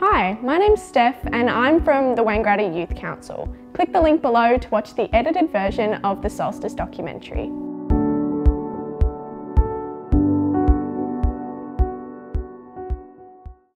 Hi, my name's Steph and I'm from the Wangaratta Youth Council. Click the link below to watch the edited version of the Solstice documentary.